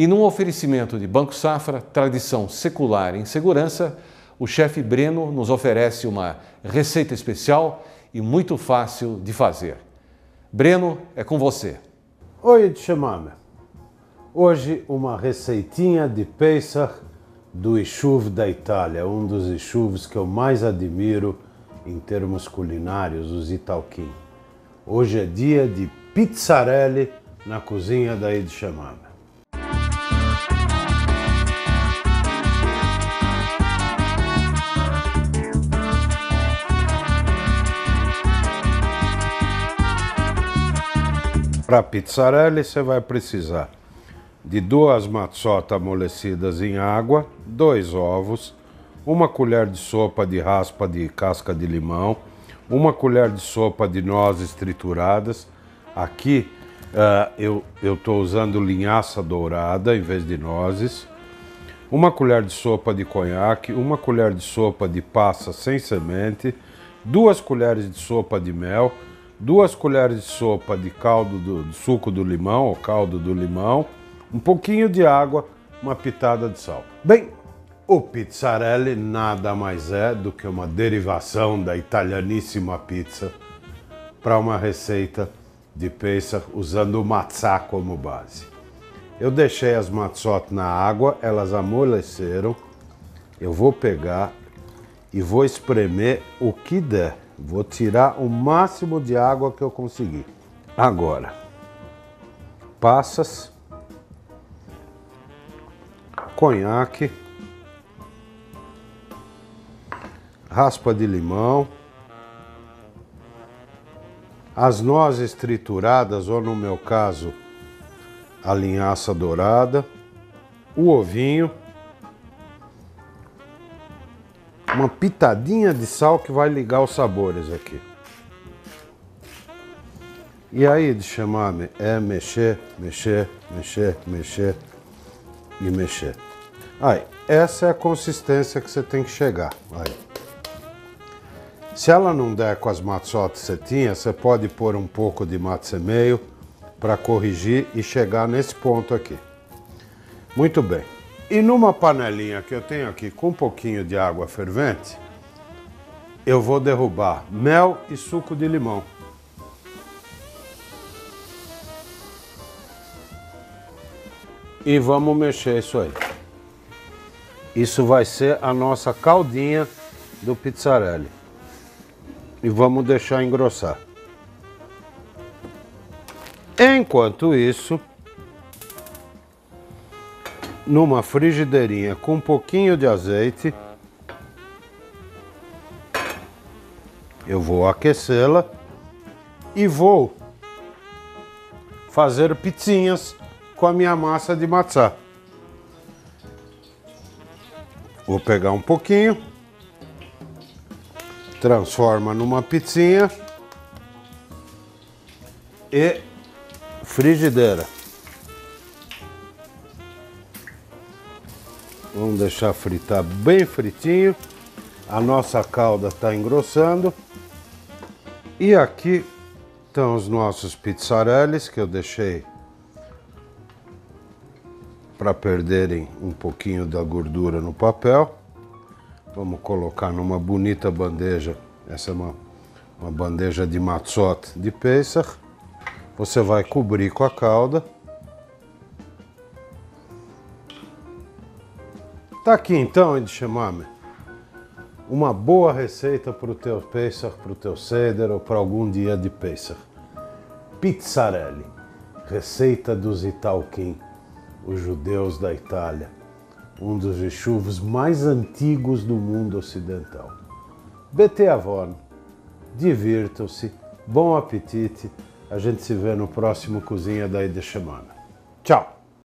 E num oferecimento de Banco Safra, tradição secular em segurança, o chefe Breno nos oferece uma receita especial e muito fácil de fazer. Breno, é com você. Oi, chamame. Hoje uma receitinha de Pesach do Ishuv da Itália, um dos Ishuvs que eu mais admiro em termos culinários, os Italquim. Hoje é dia de pizzarelli na cozinha da Ed Chamame. Para pizzarelli você vai precisar de duas matzota amolecidas em água, dois ovos, uma colher de sopa de raspa de casca de limão, uma colher de sopa de nozes trituradas. Aqui uh, eu estou usando linhaça dourada em vez de nozes. Uma colher de sopa de conhaque, uma colher de sopa de passa sem semente, duas colheres de sopa de mel, duas colheres de sopa de caldo do, suco do limão, ou caldo do limão, um pouquinho de água, uma pitada de sal. Bem, o pizzarelli nada mais é do que uma derivação da italianíssima pizza para uma receita de pizza usando o matzá como base. Eu deixei as matzot na água, elas amoleceram. Eu vou pegar e vou espremer o que der. Vou tirar o máximo de água que eu conseguir. Agora, passas, conhaque, raspa de limão, as nozes trituradas, ou no meu caso, a linhaça dourada, o ovinho, uma pitadinha de sal que vai ligar os sabores aqui. E aí, de chamar-me, é mexer, mexer, mexer, mexer e mexer. Aí, essa é a consistência que você tem que chegar. Aí. Se ela não der com as matzotas que você tinha, você pode pôr um pouco de matzo meio para corrigir e chegar nesse ponto aqui. Muito bem. E numa panelinha que eu tenho aqui com um pouquinho de água fervente, eu vou derrubar mel e suco de limão. E vamos mexer isso aí. Isso vai ser a nossa caldinha do pizzarelli. E vamos deixar engrossar. Enquanto isso, numa frigideirinha com um pouquinho de azeite. Eu vou aquecê-la e vou fazer pizzinhas com a minha massa de matzá. Vou pegar um pouquinho, transforma numa pizzinha e frigideira. Vamos deixar fritar bem fritinho. A nossa calda está engrossando. E aqui estão os nossos pizzarellis que eu deixei para perderem um pouquinho da gordura no papel. Vamos colocar numa bonita bandeja. Essa é uma, uma bandeja de matzot de Pesach. Você vai cobrir com a calda. Tá aqui então, Edichamame, uma boa receita para o teu Pesach, para o teu Seder ou para algum dia de Pesach. Pizzarelli, receita dos Italquim, os judeus da Itália, um dos yeshuvos mais antigos do mundo ocidental. Bete avon, divirtam-se, bom apetite, a gente se vê no próximo Cozinha da Edechamana. Tchau!